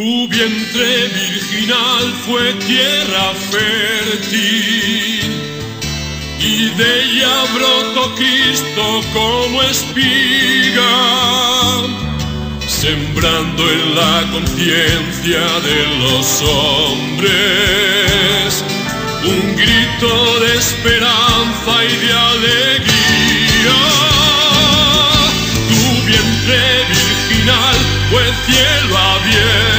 vientre virginal fue tierra fértil y de ella brotó Cristo como espiga, sembrando en la conciencia de los hombres un grito de esperanza y de alegría. Tu vientre virginal fue cielo abierto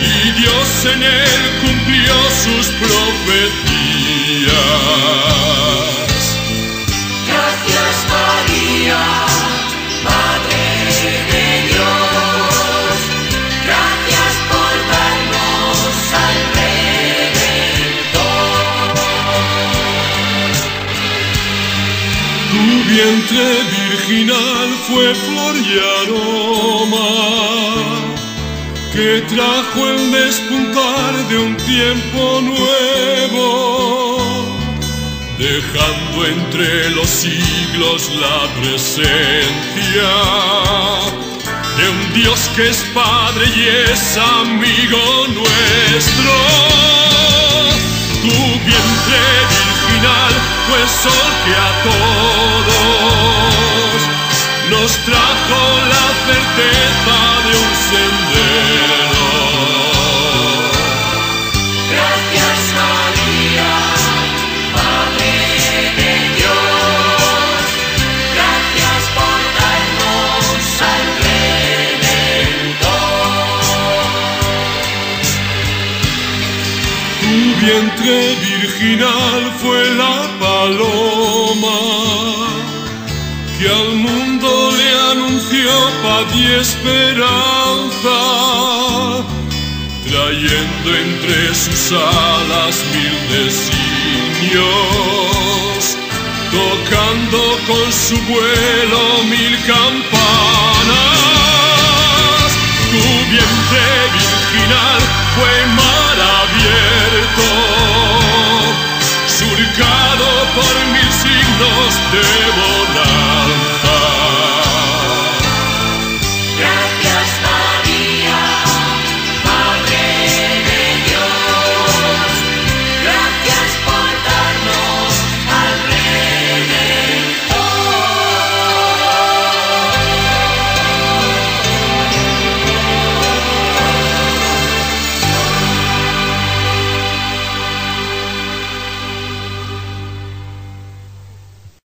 y Dios en él cumplió sus profecías. Gracias María, Madre de Dios. Gracias por darnos al Redentor. Tu vientre virginal fue flor y aroma que trajo el despuntar de un tiempo nuevo, dejando entre los siglos la presencia de un Dios que es Padre y es amigo nuestro. Tu vientre virginal fue sol que a todos nos trajo la vientre virginal fue la paloma que al mundo le anunció paz y esperanza, trayendo entre sus alas mil designios, tocando con su vuelo mil campanas. Tu vientre virginal fue mar crucificado por mil siglos devorado.